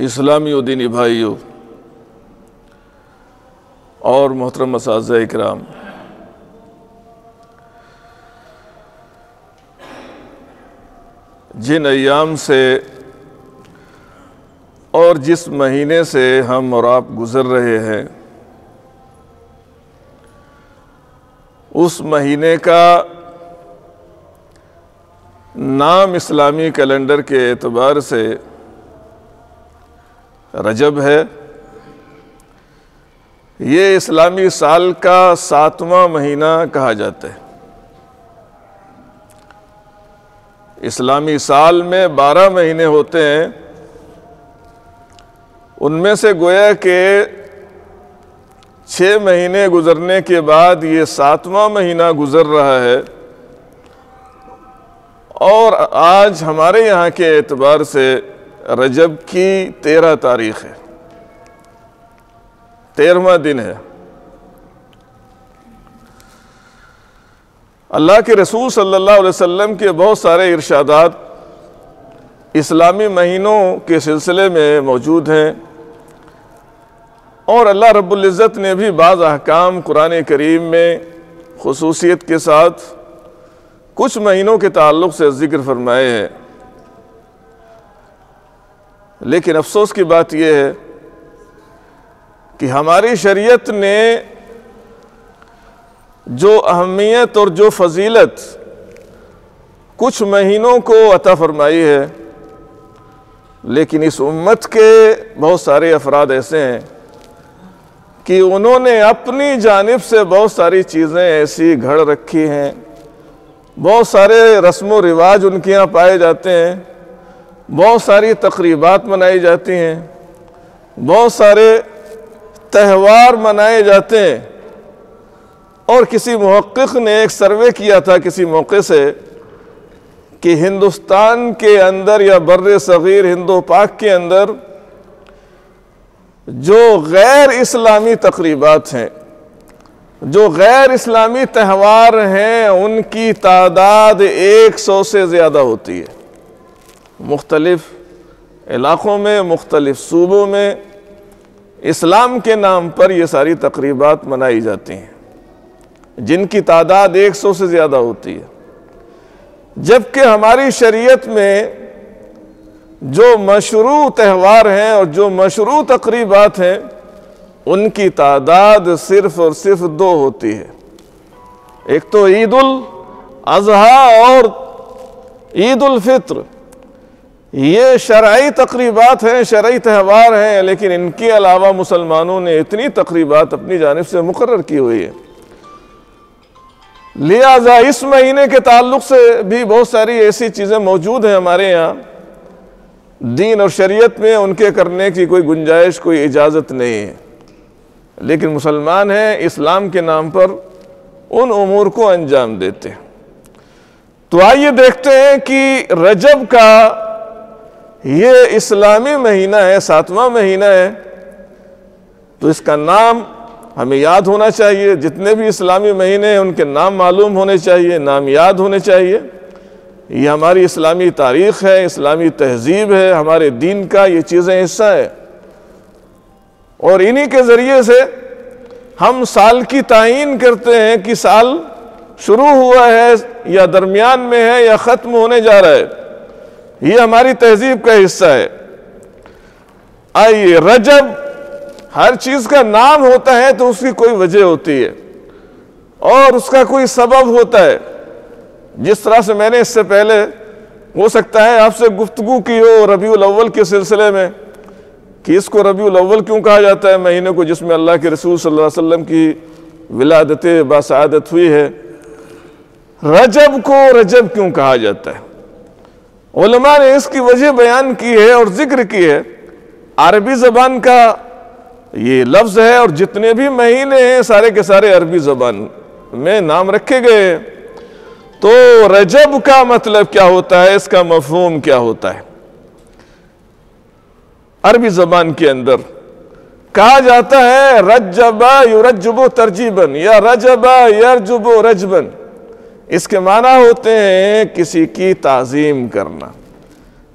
इस्लामी दीनी भाइयों और मोहतरम मसाज इकराम। जिन अयाम से और जिस महीने से हम और आप गुज़र रहे हैं, उस महीने का नाम इस्लामी कैलेंडर के एतबार से रजब है। ये इस्लामी साल का सातवां महीना कहा जाता है। इस्लामी साल में बारह महीने होते हैं। उनमें से गोया के छः महीने गुजरने के बाद ये सातवां महीना गुजर रहा है। और आज हमारे यहाँ के एतबार से रजब की तेरह तारीख है। तेरहवा दिन है। अल्लाह के रसूल सल्लल्लाहु अलैहि वसल्लम के बहुत सारे इरशादात इस्लामी महीनों के सिलसिले में मौजूद हैं और अल्लाह रब्बुल इज़्ज़त ने भी बाज़ अहकाम कुरान करीम में खसूसियत के साथ कुछ महीनों के ताल्लुक़ से ज़िक्र फरमाए हैं। लेकिन अफसोस की बात यह है कि हमारी शरीयत ने जो अहमियत और जो फजीलत कुछ महीनों को अता फरमाई है, लेकिन इस उम्मत के बहुत सारे अफराद ऐसे हैं कि उन्होंने अपनी जानब से बहुत सारी चीज़ें ऐसी घड़ रखी हैं, बहुत सारे रस्म व रिवाज उनके यहाँ पाए जाते हैं। बहुत सारी तकरीबात मनाई जाती हैं। बहुत सारे त्यौहार मनाए जाते हैं। और किसी महक़ ने एक सर्वे किया था किसी मौके से कि हिंदुस्तान के अंदर या बर सग़ीर हिंदो पाक के अंदर जो गैर इस्लामी तकरीबात हैं, जो गैर इस्लामी त्यौहार हैं, उनकी तादाद एक सौ से ज़्यादा होती है। मुख्तलिफ़ इलाक़ों में, मुख्तलिफ़ सूबों में, इस्लाम के नाम पर ये सारी तकरीबात मनाई जाती हैं। जिनकी तादाद एक सौ से ज़्यादा होती है। जबकि हमारी शरीयत में जो मशरू त्यौहार हैं और जो मशरू तकरीबात हैं, उनकी तादाद सिर्फ़ और सिर्फ़ दो होती है। एक तो ईद उल अजहा और ईद उल फित्र। ये शरई तकरीबात हैं शरई त्यौहार हैं, लेकिन इनके अलावा मुसलमानों ने इतनी तकरीबात अपनी जानब से मुकर की हुई है। लिहाजा इस महीने के ताल्लुक से भी बहुत सारी ऐसी चीज़ें मौजूद हैं हमारे यहाँ। दीन और शरीयत में उनके करने की कोई गुंजाइश, कोई इजाज़त नहीं है। लेकिन मुसलमान हैं, इस्लाम के नाम पर उन उमूर को अंजाम देते हैं। तो आइए देखते हैं कि रजब का ये इस्लामी महीना है, सातवां महीना है। तो इसका नाम हमें याद होना चाहिए। जितने भी इस्लामी महीने हैं, उनके नाम मालूम होने चाहिए, नाम याद होने चाहिए। ये हमारी इस्लामी तारीख़ है, इस्लामी तहजीब है, हमारे दीन का ये चीज़ें हिस्सा है। और इन्हीं के ज़रिए से हम साल की तयन करते हैं कि साल शुरू हुआ है या दरमियान में है या ख़त्म होने जा रहा है। ये हमारी तहजीब का हिस्सा है। आइए, रजब हर चीज़ का नाम होता है तो उसकी कोई वजह होती है। और उसका कोई सबब होता है। जिस तरह से मैंने इससे पहले, हो सकता है आपसे गुफ्तगु की हो रबी अव्वल के सिलसिले में, कि इसको रबी अव्वल क्यों कहा जाता है महीने को, जिसमें अल्लाह के रसूल सल्लल्लाहु अलैहि वसल्लम की विलादत बासादत हुई है। रजब को रजब क्यों कहा जाता है? उलमा ने इसकी वजह बयान की है और ज़िक्र की है। अरबी ज़बान का ये लफ्ज़ है और जितने भी महीने हैं, सारे के सारे अरबी ज़बान में नाम रखे गए हैं। तो रजब का मतलब क्या होता है? इसका मफहूम क्या होता है? अरबी जबान के अंदर कहा जाता है, रजबा युरजबो तरजीबन या रजबा यरजुबो रजबन। इसके माना होते हैं किसी की ताजीम करना।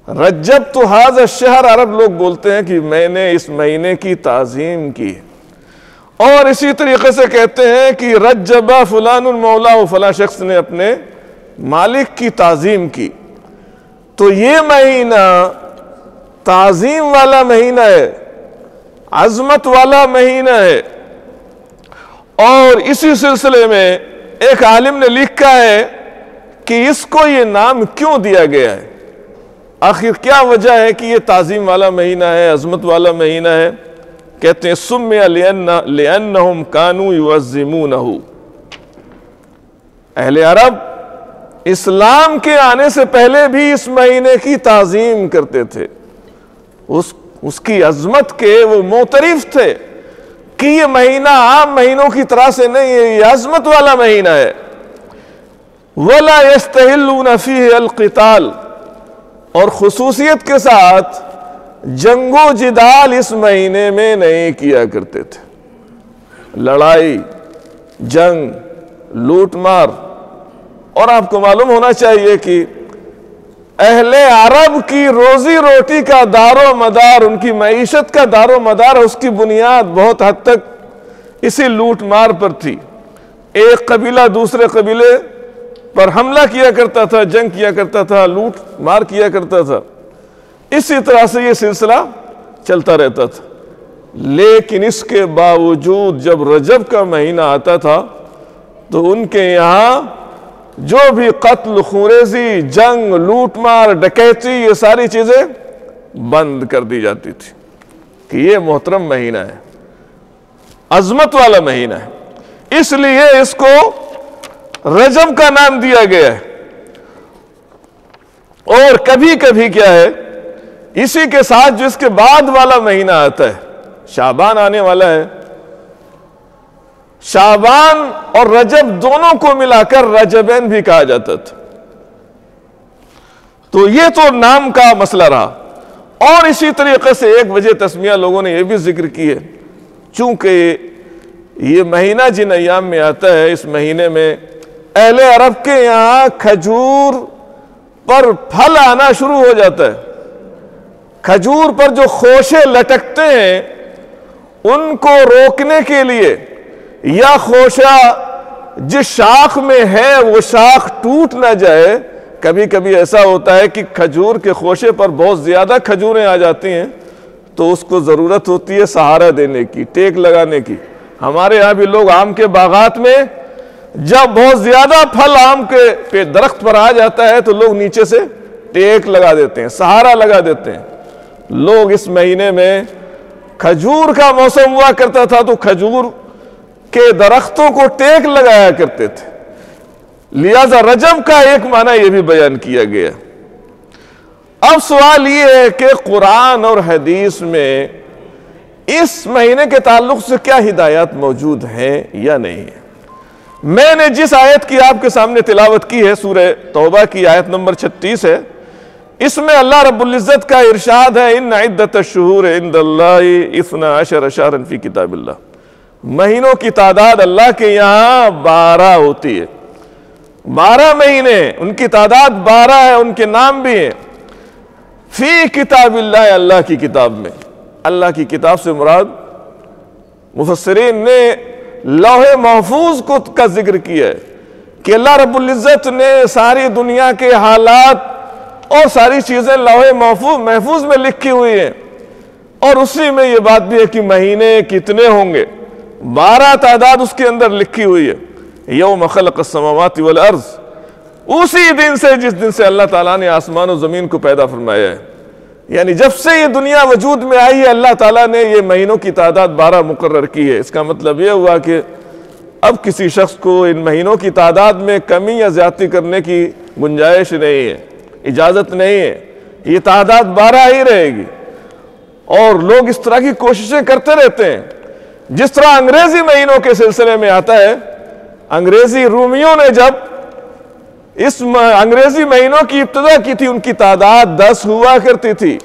रजब तो हाज शहर अरब लोग बोलते हैं कि मैंने इस महीने की ताजीम की और इसी तरीके से कहते हैं कि रजबा फलान मौला फला शख्स ने अपने मालिक की ताजीम की। तो ये महीना ताजीम वाला महीना है, अजमत वाला महीना है। और इसी सिलसिले में एक आलिम ने लिखा है कि इसको ये नाम क्यों दिया गया है? आखिर क्या वजह है कि ये ताजीम वाला महीना है, अजमत वाला महीना है? कहते हैं सुम लेन कानू युजिमू अहले अरब, इस्लाम के आने से पहले भी इस महीने की ताजीम करते थे। उस, उसकी अजमत के वो मोतरफ थे। कि ये महीना आम महीनों की तरह से नहीं है, ये अजमत वाला महीना है। वला यस्तहिलफी अलकताल। और खसूसियत के साथ जंगो जिदाल इस महीने में नहीं किया करते थे। लड़ाई, जंग, लूटमार। और आपको मालूम होना चाहिए कि अहले अरब की रोजी रोटी का दारो मदार, उनकी मीशत का दारो मदार, उसकी बुनियाद बहुत हद तक इसी लूट मार पर थी। एक कबीला दूसरे कबीले पर हमला किया करता था, जंग किया करता था, लूट मार किया करता था। इसी तरह से यह सिलसिला चलता रहता था। लेकिन इसके बावजूद जब रजब का महीना आता था तो उनके यहाँ जो भी कत्ल, खुरेजी, जंग, लूटमार, डकैती, ये सारी चीज़ें बंद कर दी जाती थी कि ये मोहतरम महीना है, अजमत वाला महीना है। इसलिए इसको रजब का नाम दिया गया है। और कभी कभी क्या है, इसी के साथ जिसके बाद वाला महीना आता है, शाबान आने वाला है शाबान और रजब दोनों को मिलाकर रजबैन भी कहा जाता था। तो ये तो नाम का मसला रहा। और इसी तरीके से एक वजह तस्मिया लोगों ने यह भी ज़िक्र की है। चूँकि ये महीना जिन अयाम में आता है, इस महीने में अहले अरब के यहाँ खजूर पर फल आना शुरू हो जाता है। खजूर पर जो खोशे लटकते हैं, उनको रोकने के लिए या खोशा, जिस शाख में है, वो शाख टूट ना जाए। कभी कभी ऐसा होता है कि खजूर के खोशे पर बहुत ज़्यादा खजूरें आ जाती हैं तो उसको ज़रूरत होती है सहारा देने की, टेक लगाने की। हमारे यहाँ भी लोग आम के बागात में, जब बहुत ज़्यादा फल आम के पे दरख्त पर आ जाता है तो लोग नीचे से टेक लगा देते हैं, सहारा लगा देते हैं। लोग इस महीने में खजूर का मौसम हुआ करता था तो खजूर के दरख्तों को टेक लगाया करते थे। लिहाजा रजब का एक माना यह भी बयान किया गया। अब सवाल यह है कि कुरान और हदीस में इस महीने के ताल्लुक से क्या हिदायत मौजूद है या नहीं है? मैंने जिस आयत की आपके सामने तिलावत की है सूर्य तौबा की आयत नंबर 36 है, इसमें अल्लाह रब्बुल का इरशाद है इन इद्दत शहूर इतना अशर अशारन फ़ी किताबिल्ला महीनों की तादाद अल्लाह के यहाँ बारह होती है। बारह महीने, उनकी तादाद बारह है, उनके नाम भी हैं। फ़ी किताब अल्लाह की किताब में। अल्लाह की किताब से मुराद मुफसरीन ने लोहे महफूज को का ज़िक्र किया है कि अल्लाह रबुल्ज़त ने सारी दुनिया के हालात और सारी चीज़ें लोहे महफूज महफूज में लिखी हुई हैं। और उसी में ये बात भी है कि महीने कितने होंगे। बारह तादाद उसके अंदर लिखी हुई है। यौम खलकसमावत वल अर्ज़। उसी दिन से, जिस दिन से अल्लाह ताला ने आसमान और ज़मीन को पैदा फरमाया है। यानी जब से ये दुनिया वजूद में आई है, अल्लाह ताला ने ये महीनों की तादाद बारह मुकर की है। इसका मतलब यह हुआ कि अब किसी शख्स को इन महीनों की तादाद में कमी या ज़्यादा करने की गुंजाइश नहीं है, इजाज़त नहीं है। ये तादाद बारह ही रहेगी। और लोग इस तरह की कोशिशें करते रहते हैं। जिस तरह अंग्रेज़ी महीनों के सिलसिले में आता है, अंग्रेज़ी रूमियों ने जब इस अंग्रेज़ी महीनों की इब्तदा की थी, उनकी तादाद दस हुआ करती थी।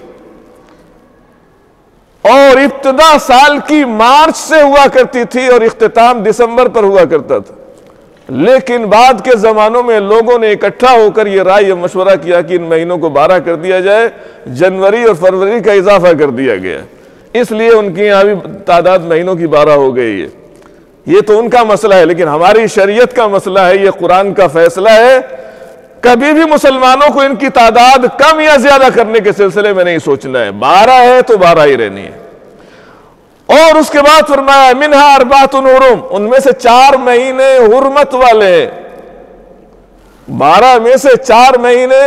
और इब्तदा साल की मार्च से हुआ करती थी और इख्ताम दिसंबर पर हुआ करता था। लेकिन बाद के जमानों में लोगों ने इकट्ठा होकर यह राय मशवरा किया कि इन महीनों को बारह कर दिया जाए, जनवरी और फरवरी का इजाफा कर दिया गया। इसलिए उनकी यहाँ भी तादाद महीनों की बारह हो गई है। ये तो उनका मसला है, लेकिन हमारी शरीयत का मसला है, ये कुरान का फैसला है। कभी भी मुसलमानों को इनकी तादाद कम या ज़्यादा करने के सिलसिले में नहीं सोचना है। बारह है तो बारह ही रहनी है। और उसके बाद फरमाया, मिनहा अरबात उनम उनमें से चार महीने हुरमत वाले बारह में से चार महीने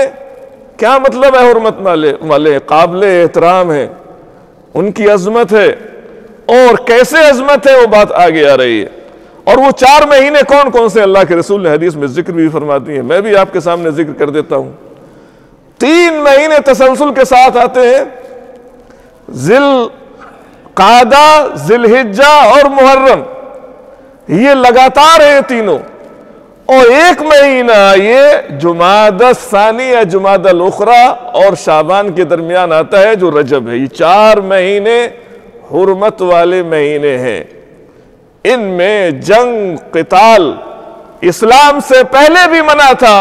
क्या मतलब है हुरमत वाले वाले काबिल एहतराम है। उनकी अजमत है। और कैसे अजमत है वो बात आगे आ रही है। और वो चार महीने कौन कौन से अल्लाह के रसूल ने हदीस में ज़िक्र भी फरमाती है। मैं भी आपके सामने ज़िक्र कर देता हूँ। तीन महीने तसलसल के साथ आते हैं। जिल कादा जिलहिजा और मुहर्रम। ये लगातार है तीनों। और एक महीना ये जुमाद सानी या जुमाद उखरा और शाबान के दरमियान आता है जो रजब है। ये चार महीने हुरमत वाले महीने हैं। इनमें जंग, किताल इस्लाम से पहले भी मना था,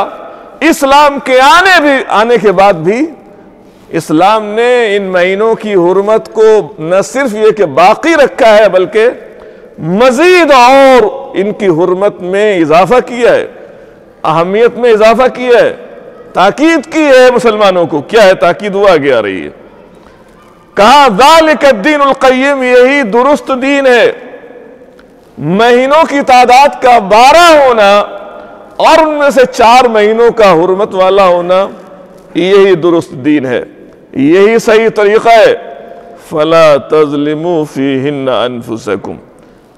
इस्लाम के आने भी, आने के बाद भी इस्लाम ने इन महीनों की हुरमत को न सिर्फ़ ये कि बाकी रखा है, बल्कि मजीद और इनकी हुरमत में इजाफा किया है, अहमियत में इजाफा किया है, ताकीद की है मुसलमानों को। क्या है ताकीद? हुआ गया रही है। कहा दाल दीन उलकैम यही दुरुस्त दीन है। महीनों की तादाद का बारह होना और उनमें से चार महीनों का हुरमत वाला होना, यही दुरुस्त दीन है। यही सही तरीका है। फला तजलिमू फ़ी हिन्ना अनफुसकुम।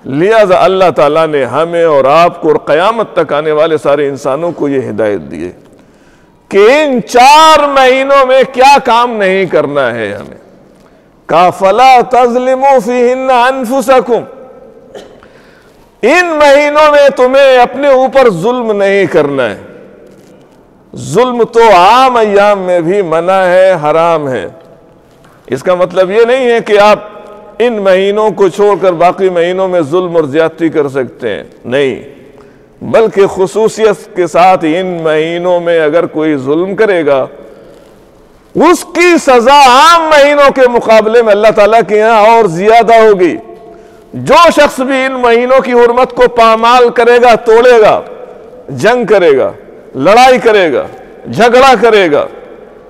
लिहाजा अल्लाह ताला ने हमें और आपको और क़यामत तक आने वाले सारे इंसानों को यह हिदायत दिए कि इन चार महीनों में क्या काम नहीं करना है हमें। का फला तजलिमू फ़ी अनफुसकुम। इन महीनों में तुम्हें अपने ऊपर जुल्म नहीं करना है। जुल्म तो आम अयाम में भी मना है, हराम है। इसका मतलब यह नहीं है कि आप इन महीनों को छोड़कर बाकी महीनों में जुल्म और ज्यादती कर सकते हैं। नहीं। बल्कि खसूसियत के साथ इन महीनों में अगर कोई जुल्म करेगा, उसकी सजा आम महीनों के मुकाबले में अल्लाह ताला के यहाँ और ज़्यादा होगी। जो शख्स भी इन महीनों की उर्मत को पामाल करेगा, तोड़ेगा, जंग करेगा, लड़ाई करेगा, झगड़ा करेगा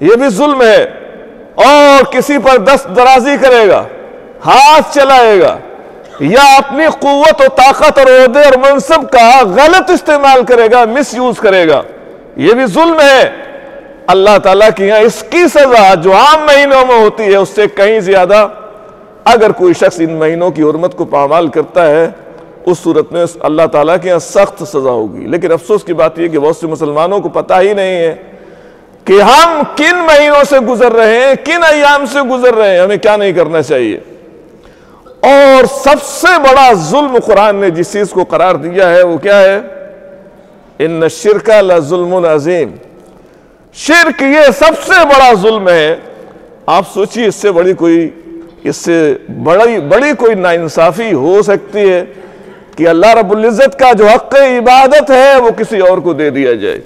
यह भी जुल्म है। और किसी पर दस्त दराजी करेगा। हाथ चलाएगा। या अपनी कुत और ताकत और अहदे और मनसब का गलत इस्तेमाल करेगा मिस यूज़ करेगा। यह भी जुल्म है। अल्लाह ताला की यहाँ इसकी सजा जो आम महीनों में होती है, उससे कहीं ज़्यादा अगर कोई शख्स इन महीनों की उर्मत को पामाल करता है, उस सूरत में अल्लाह ताला के यहाँ सख्त सजा होगी। लेकिन अफसोस की बात यह कि बहुत से मुसलमानों को पता ही नहीं है कि हम किन महीनों से गुजर रहे हैं, किन अयाम से गुजर रहे हैं। हमें क्या नहीं करना चाहिए? और सबसे बड़ा जुल्म कुरान ने जिस चीज़ को करार दिया है, वो क्या है? इन शिरका अजीम। शिरक ये सबसे बड़ा जुल्म है। आप सोचिए, इससे बड़ी कोई, इससे बड़ी बड़ी कोई नाइंसाफी हो सकती है कि अल्लाह रबुल्ज़त का जो हक इबादत है, वो किसी और को दे दिया जाए।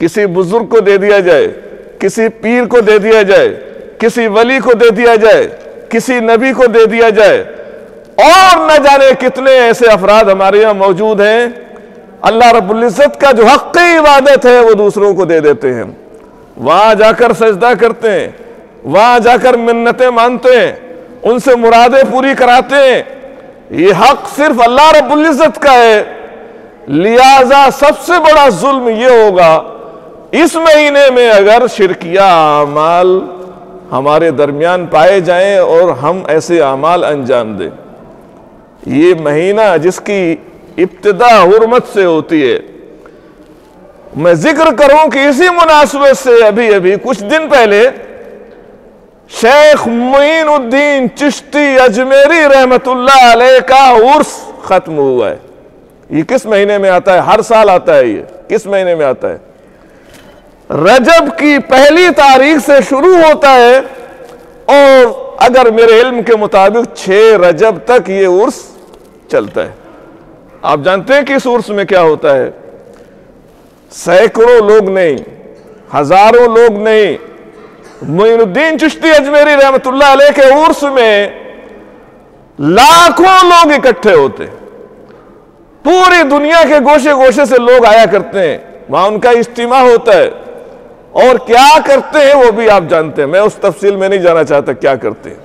किसी बुज़ुर्ग को दे दिया जाए, किसी पीर को दे दिया जाए, किसी वली को दे दिया जाए। किसी नबी को दे दिया जाए। और न जाने कितने ऐसे अफराद हमारे यहाँ मौजूद हैं। अल्लाह रबुल्ज़त का जो हक इबादत है, वो दूसरों को दे देते हैं। वहाँ जाकर सजदा करते हैं। वहाँ जाकर मिन्नतें मानते हैं। उनसे मुरादें पूरी कराते हैं। ये हक सिर्फ़ अल्लाह रबुल्ज़त का है। लिहाजा सबसे बड़ा जुल्म ये होगा, इस महीने में अगर शिरकिया अमाल हमारे दरमियान पाए जाएँ और हम ऐसे अमाल अंजाम दें। ये महीना जिसकी इब्तदा हुरमत से होती है, मैं ज़िक्र करूँ कि इसी मुनासिबत से अभी अभी, कुछ दिन पहले शेख मुइनुद्दीन चिश्ती अजमेरी रहमतुल्लाह अलैह का उर्स खत्म हुआ है। ये किस महीने में आता है? हर साल आता है ये। किस महीने में आता है? रजब की पहली तारीख से शुरू होता है और अगर मेरे इल्म के मुताबिक छह रजब तक ये उर्स चलता है। आप जानते हैं कि इस उर्स में क्या होता है? सैकड़ों लोग नहीं, हज़ारों लोग नहीं। मोइनुद्दीन चिश्ती अजमेरी रहमतुल्लाह अलैह के उर्स में लाखों लोग इकट्ठे होते पूरी दुनिया के गोशे गोशे से लोग आया करते हैं। वहाँ उनका इज्तिमा होता है। और क्या करते हैं वो भी आप जानते हैं। मैं उस तफसील में नहीं जाना चाहता क्या करते हैं।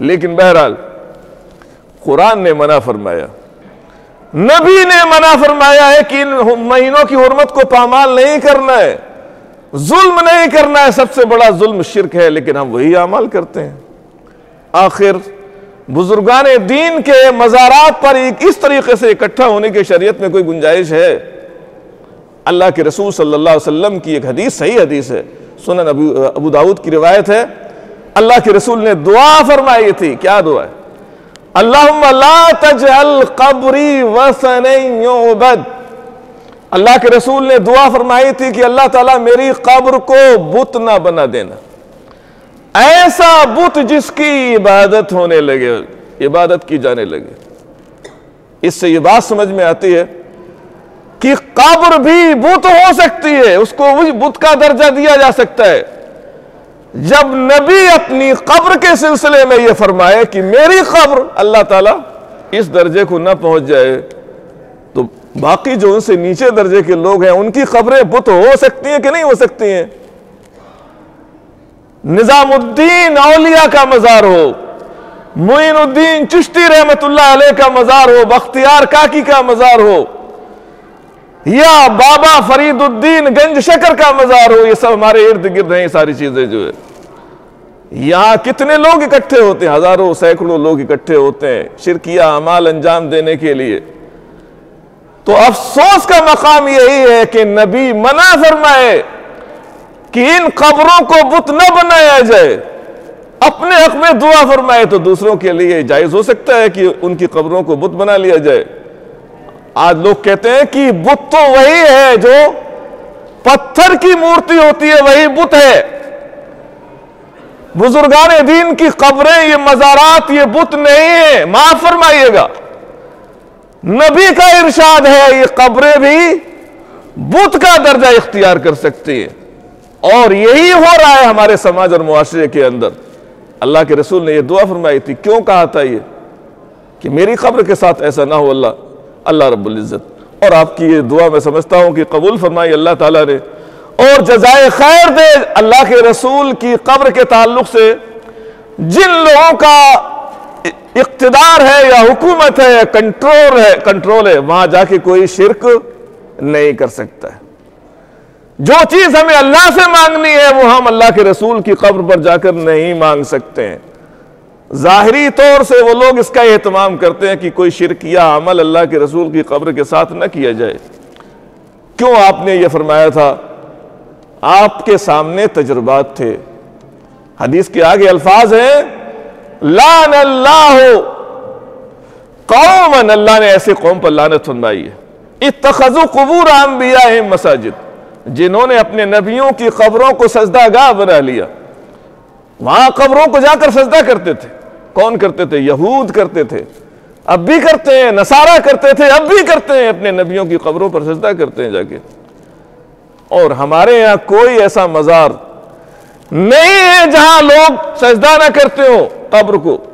लेकिन बहरहाल, कुरान ने मना फरमाया। नबी ने मना फरमाया है कि इन महीनों की हरमत को पामाल नहीं करना है, जुल्म नहीं करना है। सबसे बड़ा जुल्म शिरक है, लेकिन हम वही अमल करते हैं। आखिर, बुजुर्गान दीन के मज़ारात पर इस तरीके से इकट्ठा होने की शरीयत में कोई गुंजाइश है? अल्लाह के रसूल सल्लल्लाहु अलैहि वसल्लम की एक हदीस, सही हदीस है। सुनन अबू अबू दाऊद की रिवायत है, अल्लाह के रसूल ने दुआ फरमाई थी। क्या दुआ है? अल्लाह के रसूल ने दुआ फरमाई थी कि अल्लाह ताला मेरी कब्र को बुत ना बना देना। ऐसा बुत जिसकी इबादत होने लगे, इबादत की जाने लगे। इससे यह बात समझ में आती है कि कब्र भी बुत हो सकती है, उसको बुत का दर्जा दिया जा सकता है। जब नबी अपनी कब्र के सिलसिले में यह फरमाए कि मेरी कब्र अल्लाह ताला इस दर्जे को ना पहुँच जाए तो बाकी जो उनसे नीचे दर्जे के लोग हैं, उनकी खबरें बुत हो सकती हैं कि नहीं हो सकती हैं? निजामुद्दीन औलिया का मजार हो, मुइनुद्दीन चिश्ती रहमतुल्लाह अलैह का मजार हो, बख्तियार काकी का मजार हो या बाबा फरीदुद्दीन गंज शकर का मजार हो, ये सब हमारे इर्द गिर्द हैं, ये सारी चीज़ें जो है। यहाँ कितने लोग इकट्ठे होते हैं? हज़ारों, सैकड़ों लोग इकट्ठे होते हैं शिरकिया, अमाल अंजाम देने के लिए। तो अफसोस का मकाम यही है कि नबी मना फरमाए कि इन कब्रों को बुत न बनाया जाए। अपने हक में दुआ फरमाए तो दूसरों के लिए जायज़ हो सकता है कि उनकी कब्रों को बुत बना लिया जाए। आज लोग कहते हैं कि बुत तो वही है जो पत्थर की मूर्ति होती है, वही बुत है। बुजुर्गान दीन की कब्रें ये मजारात, ये बुत नहीं है। माफ़ फरमाइएगा। नबी का इरशाद है, ये कब्रें भी बुत का दर्जा इख्तियार कर सकती है। और यही हो रहा है हमारे समाज और मुआरे के अंदर। अल्लाह के रसूल ने यह दुआ फरमाई थी। क्यों कहा था ये? कि मेरी खबर के साथ ऐसा ना हो, अल्लाह। अल्लाह रब्बुल और आपकी ये दुआ मैं समझता हूँ कि कबूल फरमाई अल्लाह ताला ने। और जजाय खैर दे अल्लाह के रसूल की कब्र के ताल्लुक से। जिन लोगों का इकतदार है या हुकूमत है या कंट्रोल है कंट्रोल है, वहाँ जाके कोई शिरक नहीं कर सकता है। जो चीज़ हमें अल्लाह से मांगनी है, वो हम अल्लाह के रसूल की कब्र पर जाकर नहीं मांग सकते हैं। ज़ाहरी तौर से वो लोग इसका एहतमाम करते हैं कि कोई शिरक या अमल अल्लाह के रसूल की कब्र के साथ न किया जाए। क्यों आपने ये फरमाया था? आपके सामने तजुर्बात थे। हदीस के आगे अल्फाज हैं लान अल्लाह कौमन अल्लाह ने ऐसे कौम पर लानत फरमाई है। इतखजु कबूर आम्बिया मसाजिद, जिन्होंने अपने नबियों की कब्रों को सजदागाह बना लिया। वहाँ कब्रों को जाकर सजदा करते थे। कौन करते थे? यहूद करते थे। अब भी करते हैं, नसारा करते थे, अब भी करते हैं, अपने नबियों की खबरों पर सजदा करते हैं जाके। और हमारे यहाँ कोई ऐसा मजार नहीं है जहाँ लोग सजदा ना करते हो कब्र को।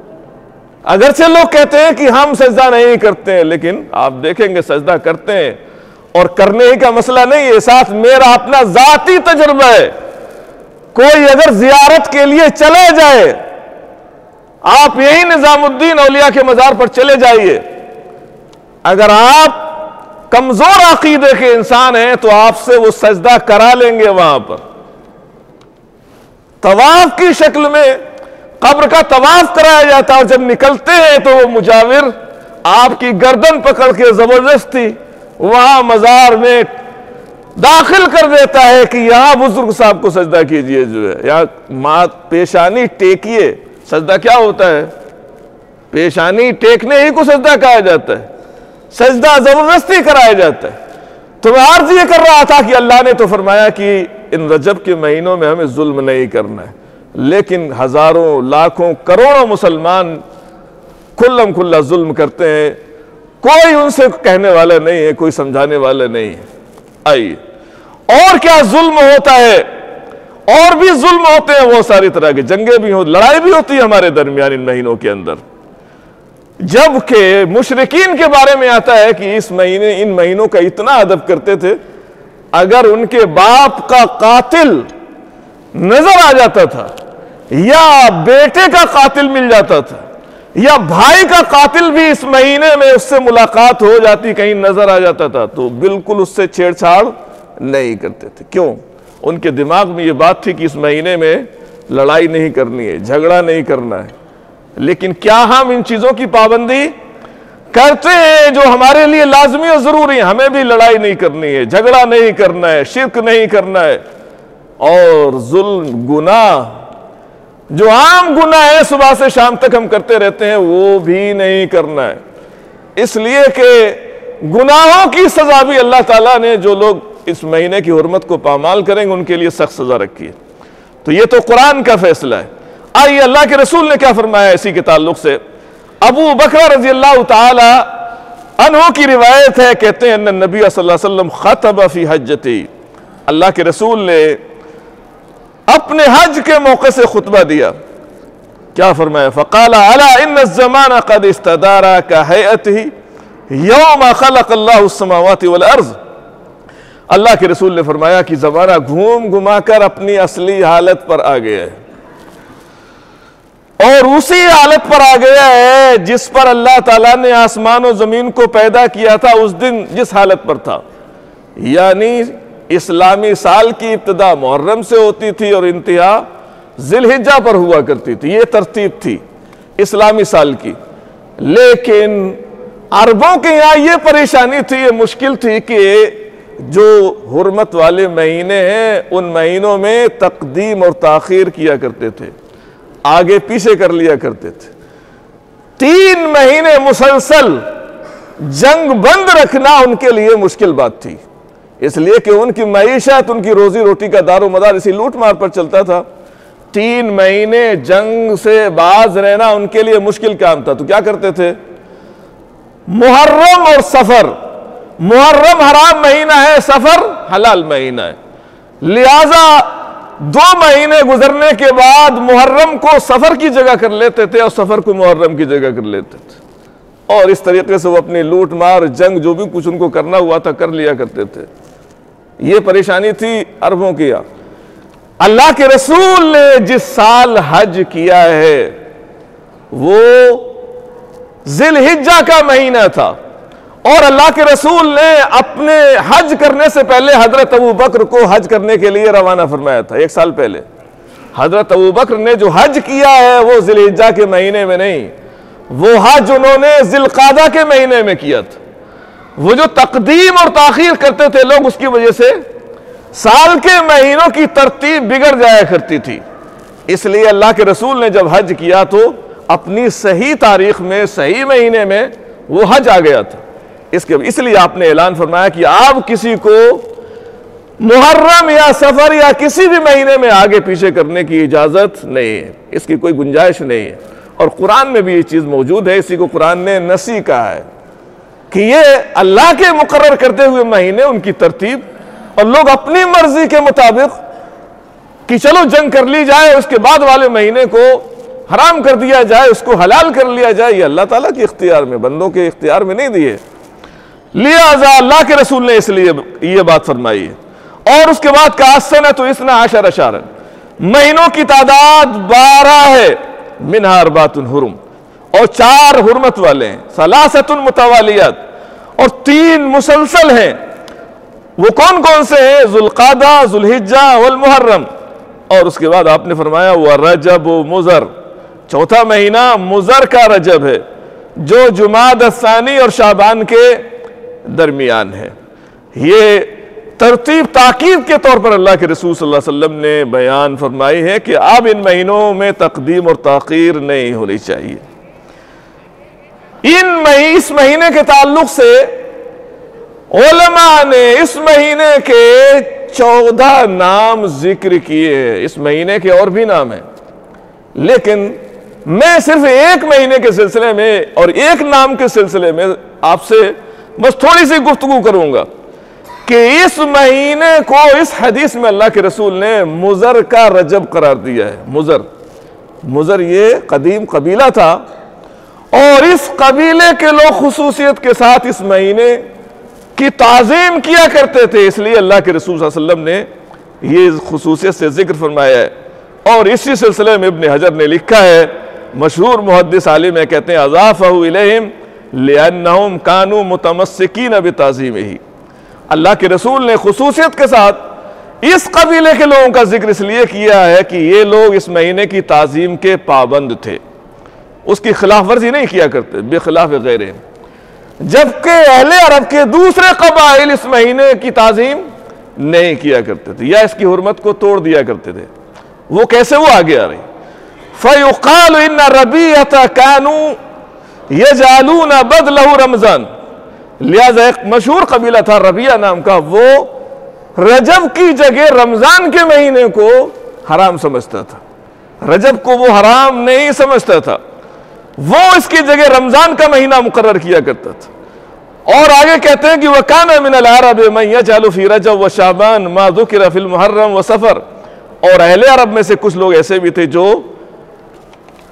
अगर से लोग कहते हैं कि हम सजदा नहीं करते हैं, लेकिन आप देखेंगे सजदा करते हैं। और करने ही का मसला नहीं है, साथ मेरा अपना जाती तजुर्बा है। कोई अगर जियारत के लिए चले जाए आप यही निजामुद्दीन औलिया के मजार पर चले जाइए। अगर आप कमज़ोर अकीदे के इंसान हैं तो आपसे वो सजदा करा लेंगे वहाँ पर। तवाफ की शक्ल में कब्र का तवाफ कराया जाता है जब निकलते हैं तो वो मुजाविर आपकी गर्दन पकड़ के ज़बरदस्ती वहाँ मजार में दाखिल कर देता है कि यहाँ बुज़ुर्ग साहब को सजदा कीजिए जो है। यहाँ मात पेशानी टेकिए। सजदा क्या होता है? पेशानी टेकने ही को सजदा कहा जाता है। सजदा ज़बरदस्ती कराया जाता है। तो मैं अर्ज़ ये कर रहा था कि अल्लाह ने तो फरमाया कि इन रजब के महीनों में हमें जुल्म नहीं करना है। लेकिन हज़ारों, लाखों, करोड़ों मुसलमान खुल्लम खुल्ला जुल्म करते हैं। कोई उनसे कहने वाला नहीं है, कोई समझाने वाला नहीं है। आइए। और क्या जुल्म होता है? और भी जुल्म होते हैं वो सारी तरह की। जंगे भी हो, लड़ाई भी होती है हमारे दरमियान इन महीनों के अंदर। जबकि मुशरकिन के बारे में आता है कि इस महीने, इन महीनों का इतना अदब करते थे, अगर उनके बाप का कातिल नज़र आ जाता था, या बेटे का कातिल मिल जाता था, या भाई का कातिल भी इस महीने में उससे मुलाकात हो जाती, कहीं नज़र आ जाता था तो बिल्कुल उससे छेड़छाड़ नहीं करते थे। क्यों? उनके दिमाग में ये बात थी कि इस महीने में लड़ाई नहीं करनी है, झगड़ा नहीं करना है। लेकिन क्या हम इन चीज़ों की पाबंदी करते हैं जो हमारे लिए लाजमी और ज़रूरी है? हमें भी लड़ाई नहीं करनी है, झगड़ा नहीं करना है, शिरक नहीं करना है। और जुल्म, गुना, जो आम गुना है, सुबह से शाम तक हम करते रहते हैं, वो भी नहीं करना है। इसलिए कि गुनाहों की सजा भी अल्लाह ताला ने जो लोग इस महीने की हरमत को पामाल करेंगे, उनके लिए सख्त सजा रखी है। तो ये तो कुरान का फैसला है। आइए अल्लाह के रसूल ने क्या फरमाया इसी के ताल्लुक से? अबू बकर रज़ी अल्लाह तहों की रिवायत है, कहते हैं नबी वसल्लम खतब फ़ी हजती अल्लाह के रसूल ने अपने हज के मौके से खुतबा दिया। क्या फरमाया? फ़काला अला इन जमाना कद इस्तदारा का हैत ही योम खलक अल्लाहमावती वल अर्ज़। अल्लाह के रसूल ने फरमाया कि जमाना घूम घुमा कर अपनी असली हालत पर आ गया है। और उसी हालत पर आ गया है जिस पर अल्लाह ताला ने आसमान और ज़मीन को पैदा किया था, उस दिन जिस हालत पर था। यानी इस्लामी साल की इब्तदा मुहर्रम से होती थी और इंतहा जिलहिजा पर हुआ करती थी, ये तरतीब थी इस्लामी साल की। लेकिन अरबों के यहाँ ये परेशानी थी, ये मुश्किल थी कि जो हुरमत वाले महीने हैं, उन महीनों में तकदीम और ताखिर किया करते थे, आगे पीछे कर लिया करते थे। तीन महीने मुसलसल जंग बंद रखना उनके लिए मुश्किल बात थी। इसलिए कि उनकी मीशत उनकी रोजी रोटी का दारो मदार इसी लूट मार पर चलता था। तीन महीने जंग से बाज रहना उनके लिए मुश्किल काम था। तो क्या करते थे? मुहर्रम और सफ़र मुहर्रम हराम महीना है, सफ़र हलाल महीना है। लिहाजा दो महीने गुजरने के बाद मुहर्रम को सफ़र की जगह कर लेते थे और सफ़र को मुहर्रम की जगह कर लेते थे। और इस तरीके से वो अपनी लूट मार जंग जो भी कुछ उनको करना हुआ था, कर लिया करते थे। ये परेशानी थी अरबों की अल्लाह के रसूल ने जिस साल हज किया है, वो जिल हिज्जा का महीना था। और अल्लाह के रसूल ने अपने हज करने से पहले हज़रत अबू बकर को हज करने के लिए रवाना फरमाया था, एक साल पहले। हज़रत अबू बकर ने जो हज किया है, वो जिलहिजा के महीने में नहीं, वो हज उन्होंने जिलकादा के महीने में किया था। वो जो तकदीम और ताखीर करते थे लोग, उसकी वजह से साल के महीनों की तरतीब बिगड़ जाया करती थी। इसलिए अल्लाह के रसूल ने जब हज किया तो अपनी सही तारीख में, सही महीने में वो हज आ गया था। इसके इसलिए आपने ऐलान फरमाया कि आप किसी को मुहर्रम या सफ़र या किसी भी महीने में आगे पीछे करने की इजाज़त नहीं है। इसकी कोई गुंजाइश नहीं है। और कुरान में भी ये चीज़ मौजूद है, इसी को कुरान ने नसी कहा है कि ये अल्लाह के मुकर करते हुए महीने उनकी तरतीब और लोग अपनी मर्ज़ी के मुताबिक कि चलो जंग कर ली जाए, उसके बाद वाले महीने को हराम कर दिया जाए, उसको हलाल कर लिया जाए, ये अल्लाह ताला के इख्तियार में, बंदों के इख्तियार में नहीं दिए। लिहाजा अल्लाह के रसूल ने इसलिए ये बात फरमाई है। और उसके बाद का आसन है तो इसना आशर अशारन। महीनों की तादाद बारह है। मिनहार बातुन हुरुम। और चार हुरमत वाले हैं। सलासतुन मुतवालियत। और तीन मुसलसल हैं। वो कौन कौन से हैं? जुल्कादा, जुल्हिज्जा वल मुहर्रम और उसके बाद आपने फरमाया, वह रजब मुजर। चौथा महीना मुजर का रजब है। जो जुमाद सानी और शाबान के दरमियान है। ये तरतीब ताकीद के तौर पर अल्लाह के रसूल सल्लल्लाहु अलैहि वसल्लम ने बयान फरमाई है कि अब इन महीनों में तकदीम और ताखीर नहीं होनी चाहिए। इन मही, इस महीने के ताल्लुक से ओलमा ने इस महीने के चौदह नाम ज़िक्र किए इस महीने के और भी नाम हैं। लेकिन मैं सिर्फ़ एक महीने के सिलसिले में और एक नाम के सिलसिले में आपसे बस थोड़ी सी गुफ्तगु करूँगा कि इस महीने को, इस हदीस में अल्लाह के रसूल ने मुजर का रजब करार दिया है। मुजर। मुजर ये कदीम कबीला था और इस कबीले के लोग खसूसियत के साथ इस महीने की ताजीम किया करते थे, इसलिए अल्लाह के रसूल वसल्लम ने ये खसूसियत से ज़िक्र फरमाया है। और इसी सिलसिले में इबन हजर ने लिखा है, मशहूर मुहदस आलिम कहते हैं अजाफ़म लियम कानू मुतमसिकीन अब ताजीम ही अल्लाह के रसूल ने खसूसियत के साथ इस कबीले के लोगों का ज़िक्र इसलिए किया है कि ये लोग इस महीने की ताजीम के पाबंद थे। उसकी खिलाफ वर्जी नहीं किया करते, बेखिलाफ गैर जबकि अहले अरब के दूसरे कबाइल इस महीने की ताजीम नहीं किया करते थे, या इसकी हरमत को तोड़ दिया करते थे। वो कैसे वो आगे आ रही? फ़युकाल रबी कानू ये जालू न बदलहू रमज़ान। लिहाजा एक मशहूर कबीला था, रबिया नाम का, वो रजब की जगह रमज़ान के महीने को हराम समझता था। रजब को वो हराम नहीं समझता था। वो इसकी जगह रमज़ान का महीना मुकर किया करता था। और आगे कहते हैं कि वह कान मिन अरब चालू फ़ी रजब व शाबान माजुक रफिल मुहर्रम व सफ़र। और अहले अरब में से कुछ लोग ऐसे भी थे जो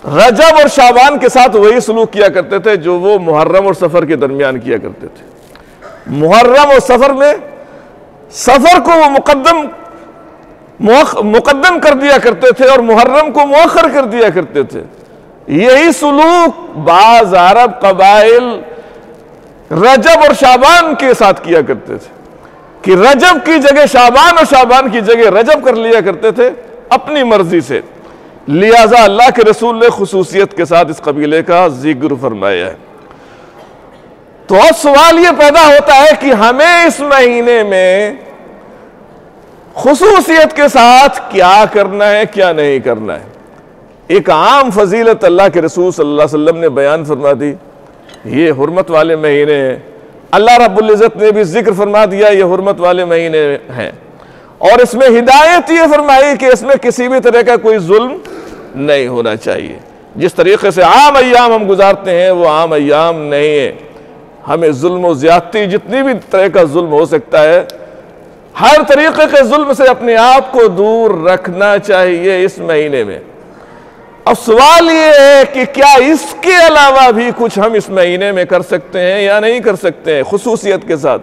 रजब और शाबान के साथ वही सलूक किया करते थे जो वो मुहर्रम और सफ़र के दरमियान किया करते थे। मुहर्रम और सफ़र में सफ़र को वो मुकदम मुकदम कर दिया करते थे और मुहर्रम को मौखर कर दिया करते थे। यही सलूक बाज अरब कबाइल रजब और शाबान के साथ किया करते थे। कि रजब की जगह शाबान और शाबान की जगह रजब कर लिया करते थे अपनी मर्ज़ी से। लिहाजा अल्लाह के रसूल ने खसूसियत के साथ इस कबीले का ज़िक्र फरमाया है। तो अब सवाल यह पैदा होता है कि हमें इस महीने में खसूसियत के साथ क्या करना है, क्या नहीं करना है? एक आम फजीलत अल्लाह के रसूल सल्लल्लाहु अलैहि वसल्लम ने बयान फरमा दी, ये हरमत वाले महीने हैं। अल्लाह रब्बुल्ज़त ने भी ज़िक्र फरमा दिया, ये हरमत वाले महीने हैं। और इसमें हिदायत ये फरमाई कि इसमें किसी भी तरह का कोई जुल्म नहीं होना चाहिए। जिस तरीके से आम अयाम हम गुजारते हैं, वो आम अयाम नहीं है। हमें जुल्म ज्यादती जितनी भी तरह का जुल्म हो सकता है, हर तरीके के जुल्म से अपने आप को दूर रखना चाहिए इस महीने में। अब सवाल ये है कि क्या इसके अलावा भी कुछ हम इस महीने में कर सकते हैं या नहीं कर सकते हैं, खसूसियत के साथ,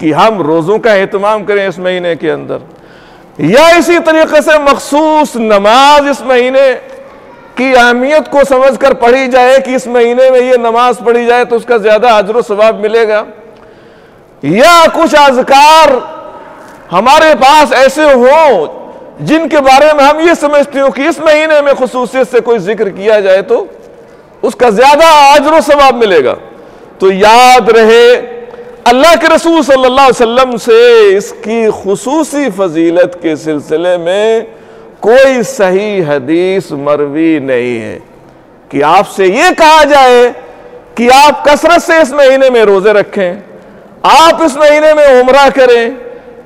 कि हम रोज़ों का अहतमाम करें इस महीने के अंदर? या इसी तरीके से मखसूस नमाज़ इस महीने की अहमियत को समझकर पढ़ी जाए कि इस महीने में ये नमाज़ पढ़ी जाए तो उसका ज़्यादा हजर सवाब मिलेगा। या कुछ अजकार हमारे पास ऐसे हो जिनके बारे में हम ये समझते हो कि इस महीने में खसूसियत से कोई ज़िक्र किया जाए तो उसका ज़्यादा आजर सवाब मिलेगा। तो याद रहे अल्लाह के रसूल सल्लल्लाहु अलैहि वसल्लम से इसकी खसूसी फजीलत के सिलसिले में कोई सही हदीस मरवी नहीं है। कि आपसे यह कहा जाए कि आप कसरत से इस महीने में रोज़े रखें, आप इस महीने में उमरा करें,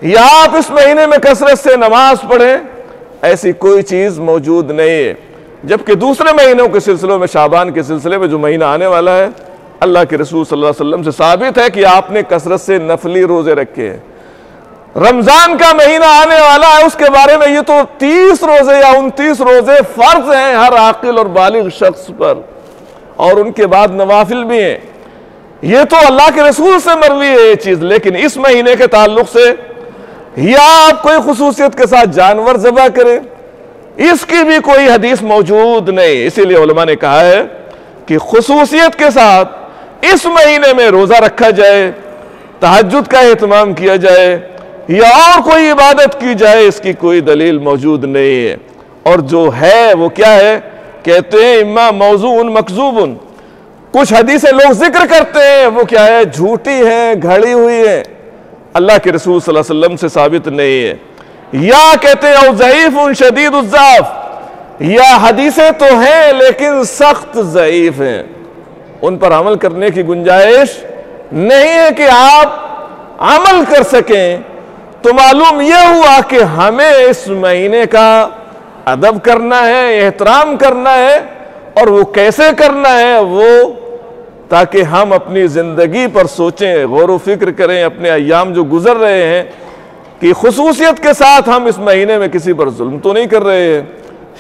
या आप इस महीने में कसरत से नमाज़ पढ़ें, ऐसी कोई चीज़ मौजूद नहीं है। जबकि दूसरे महीनों के सिलसिलों में शाबान के सिलसिले में जो महीना आने वाला है अल्लाह के रसूल सल्लल्लाहु अलैहि वसल्लम से साबित है कि आपने कसरत से नफली रोज़े रखे हैं। रमज़ान का महीना आने वाला है, उसके बारे में ये तो तीस रोज़े या उनतीस रोज़े फ़र्ज़ हैं हर आकिल और बालिग शख्स पर। और उनके बाद नवाफिल भी हैं। ये तो अल्लाह के रसूल से मरवी है ये चीज़, लेकिन इस महीने के ताल्लुक से या आप कोई खसूसियत के साथ जानवर जबा करें, इसकी भी कोई हदीस मौजूद नहीं। इसीलिए ने कहा है कि खसूसियत के साथ इस महीने में रोजा रखा जाए तहजद का एहतमाम किया जाए, या और कोई इबादत की जाए, इसकी कोई दलील मौजूद नहीं है। और जो है, वो क्या है? कहते हैं, इम्मा मौजून मकजूबन। कुछ हदीसें लोग ज़िक्र करते हैं, वो क्या है? झूठी है, घड़ी हुई है। अल्लाह के रसूल सल्लल्लाहु अलैहि वसल्लम से साबित नहीं है। या कहते हैं ज़यीफ उन शदीद उजाफ या हदीसें तो हैं, लेकिन सख्त ज़यीफ हैं। उन पर अमल करने की गुंजाइश नहीं है कि आप अमल कर सकें। तो मालूम यह हुआ कि हमें इस महीने का अदब करना है, एहतराम करना है, और वो कैसे करना है वो ताकि हम अपनी ज़िंदगी पर सोचें, गौर फ़िक्र करें, अपने अयाम जो गुजर रहे हैं कि खसूसियत के साथ हम इस महीने में किसी पर जुल्म तो नहीं कर रहे हैं,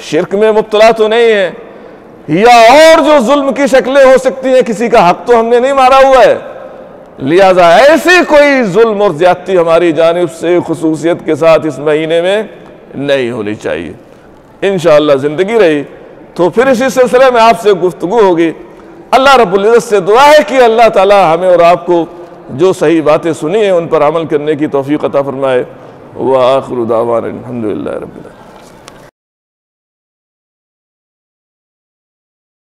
शिरक में मुबतला तो नहीं है। या और जो जुल्म की शक्लें हो सकती हैं, किसी का हक तो हमने नहीं मारा हुआ है। लिहाजा ऐसी कोई जुल्म और ज्यादती हमारी जानब से खसूसियत के साथ इस महीने में नहीं होनी चाहिए। इन ज़िंदगी रही तो फिर इसी सिलसिले में आपसे गुफ्तु होगी। अल्लाह रबुल्ज़त से दुआ है कि अल्लाह ताला हमें और आपको जो सही बातें सुनी हैं, उन पर अमल करने की तोफ़ी अता फ़रमाए। दावान अलहमदिल्ला रबी